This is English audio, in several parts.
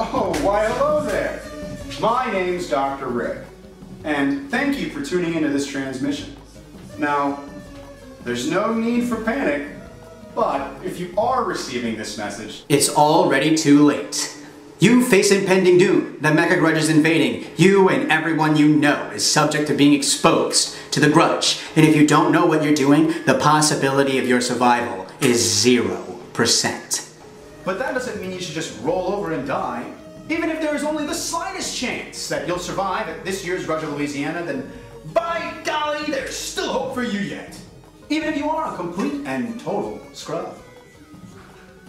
Oh, why hello there. My name's Dr. Rick, and thank you for tuning into this transmission. Now, there's no need for panic, but if you are receiving this message, It's already too late. You face impending doom. The Mecha Grudge is invading. You and everyone you know is subject to being exposed to the Grudge. And if you don't know what you're doing, the possibility of your survival is 0%. But that doesn't mean you should just roll over and die. Even if there is only the slightest chance that you'll survive at this year's Grudge Louisiana, then by golly, there's still hope for you yet. Even if you are a complete and total scrub.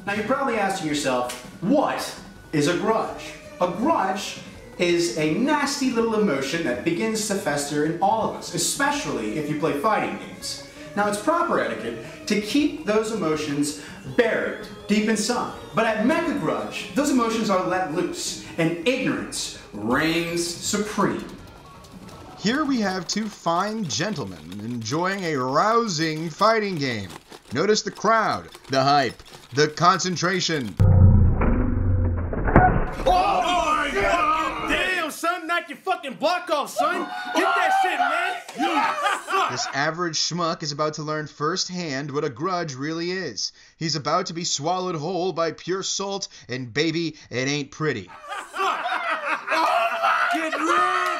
Now you're probably asking yourself, what is a grudge? A grudge is a nasty little emotion that begins to fester in all of us, especially if you play fighting games. Now it's proper etiquette to keep those emotions buried deep inside. But at Mecha Grudge, those emotions are let loose, and ignorance reigns supreme. Here we have two fine gentlemen enjoying a rousing fighting game. Notice the crowd, the hype, the concentration. Oh, oh my god! Damn, son, knock your fucking block off, son. Get that shit, man. You This average schmuck is about to learn firsthand what a grudge really is. He's about to be swallowed whole by pure salt, and baby, it ain't pretty. get rid.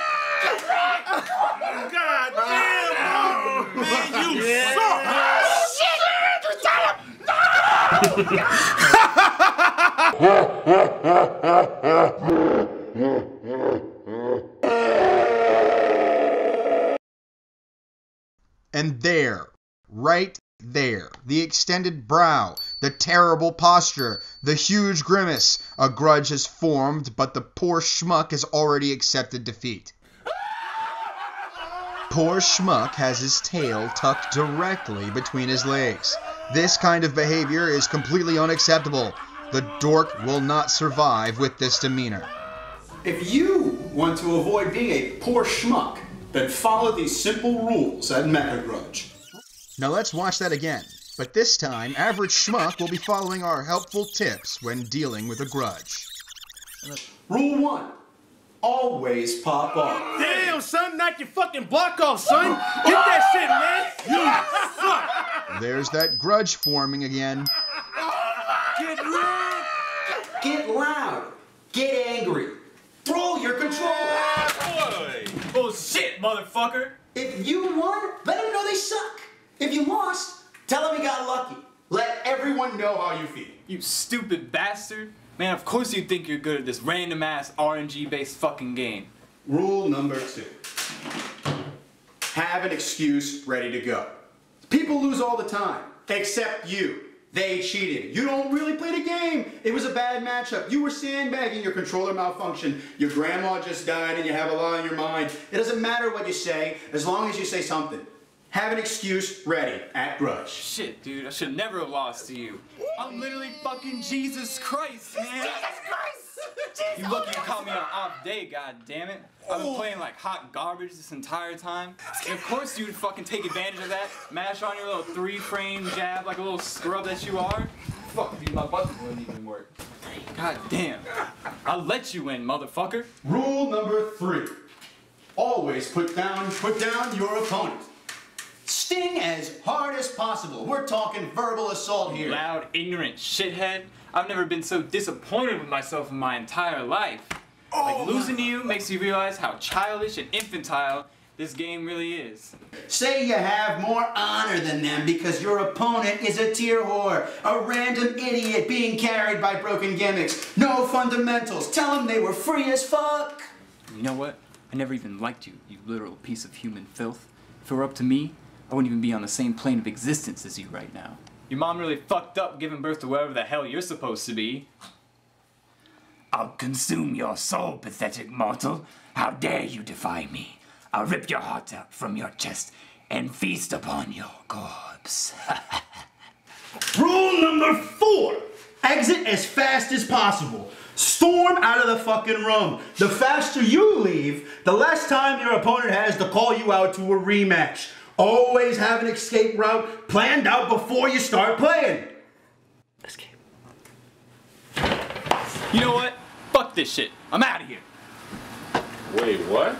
God damn, bro. Man, you suck. And there, right there, the extended brow, the terrible posture, the huge grimace. A grudge has formed, but the poor schmuck has already accepted defeat. Poor schmuck has his tail tucked directly between his legs. This kind of behavior is completely unacceptable. The dork will not survive with this demeanor. If you want to avoid being a poor schmuck, then follow these simple rules at Mecha Grudge. Now let's watch that again. But this time, average schmuck will be following our helpful tips when dealing with a grudge. Rule one always pop off. Damn, son, knock your fucking block off, son. Get that shit, man. You suck. There's that grudge forming again. Get rid. Get loud, get angry, throw your controller. Motherfucker. If you won, let them know they suck. If you lost, tell them you got lucky. Let everyone know how you feel. You stupid bastard. Man, of course you think you're good at this random ass RNG based fucking game. Rule number two have an excuse ready to go. People lose all the time, except you. They cheated. You don't really play the game. It was a bad matchup. You were sandbagging, your controller malfunctioned, your grandma just died, and you have a lot on your mind. It doesn't matter what you say, as long as you say something. Have an excuse ready at Grudge. Shit, dude, I should never have lost to you. I'm literally fucking Jesus Christ, man. You lucky you caught me on off day, god damn it. I've been playing like hot garbage this entire time. And of course you'd fucking take advantage of that. Mash on your little three frame jab like a little scrub that you are. Fuck, dude, my button wouldn't even work. God damn. I'll let you in, motherfucker. Rule number three. Always put down, put down your opponent. Sting as hard as possible. We're talking verbal assault here. Loud, ignorant shithead. I've never been so disappointed with myself in my entire life. Oh, like losing to you makes you realize how childish and infantile this game really is. Say you have more honor than them because your opponent is a tier whore, a random idiot being carried by broken gimmicks. No fundamentals. Tell them they were free as fuck. You know what? I never even liked you, you literal piece of human filth. If it were up to me, I wouldn't even be on the same plane of existence as you right now. Your mom really fucked up giving birth to whatever the hell you're supposed to be. I'll consume your soul, pathetic mortal. How dare you defy me? I'll rip your heart out from your chest and feast upon your corpse. Rule number four exit as fast as possible. Storm out of the fucking room. The faster you leave, the less time your opponent has to call you out to a rematch. Always have an escape route planned out before you start playing. Escape. You know what? Fuck this shit. I'm out of here. Wait, what?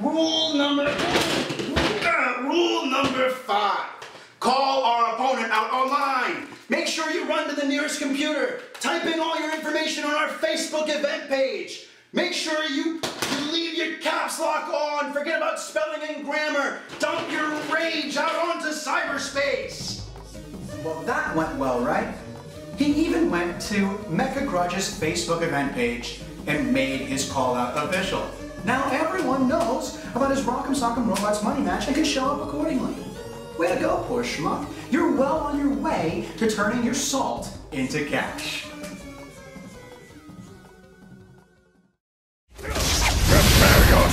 Rule number uh, rule number five. Call our opponent out online. Make sure you run to the nearest computer. Type in Facebook event page. Make sure you, you leave your caps lock on. Forget about spelling and grammar. Dump your rage out onto cyberspace. Well, that went well, right? He even went to Mecha Grudge's Facebook event page and made his call out official. Now everyone knows about his Rock'em Sock'em Robots money match and can show up accordingly. Way to go, poor schmuck. You're well on your way to turning your salt into cash.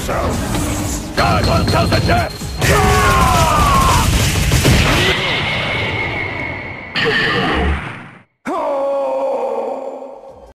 God will tell the death!